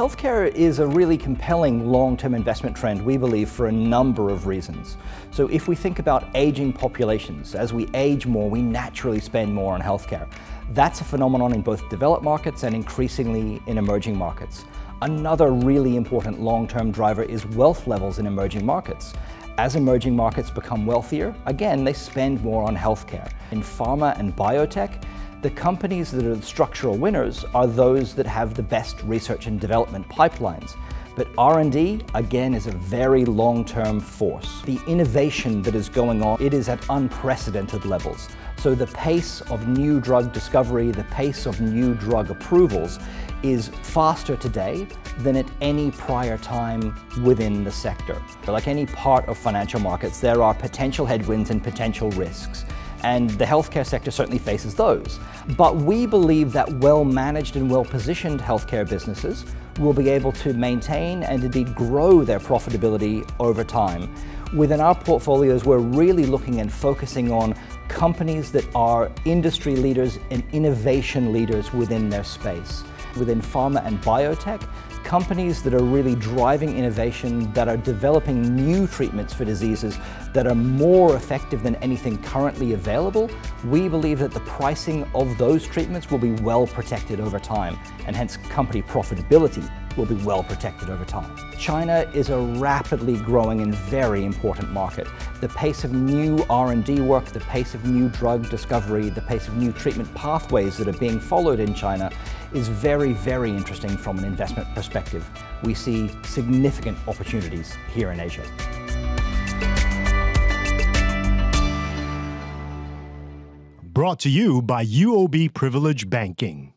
Healthcare is a really compelling long-term investment trend, we believe, for a number of reasons. So if we think about aging populations, as we age more, we naturally spend more on healthcare. That's a phenomenon in both developed markets and increasingly in emerging markets. Another really important long-term driver is wealth levels in emerging markets. As emerging markets become wealthier, again, they spend more on healthcare. In pharma and biotech, the companies that are the structural winners are those that have the best research and development pipelines. But R&D, again, is a very long-term force. The innovation that is going on, it is at unprecedented levels. So the pace of new drug discovery, the pace of new drug approvals is faster today than at any prior time within the sector. Like any part of financial markets, there are potential headwinds and potential risks and the healthcare sector certainly faces those. But we believe that well-managed and well-positioned healthcare businesses will be able to maintain and indeed grow their profitability over time. Within our portfolios, we're really looking and focusing on companies that are industry leaders and innovation leaders within their space. Within pharma and biotech, companies that are really driving innovation, that are developing new treatments for diseases that are more effective than anything currently available, we believe that the pricing of those treatments will be well protected over time, and hence company profitability will be well protected over time. China is a rapidly growing and very important market. The pace of new R&D work, the pace of new drug discovery, the pace of new treatment pathways that are being followed in China is very, very interesting from an investment perspective. We see significant opportunities here in Asia. Brought to you by UOB Privilege Banking.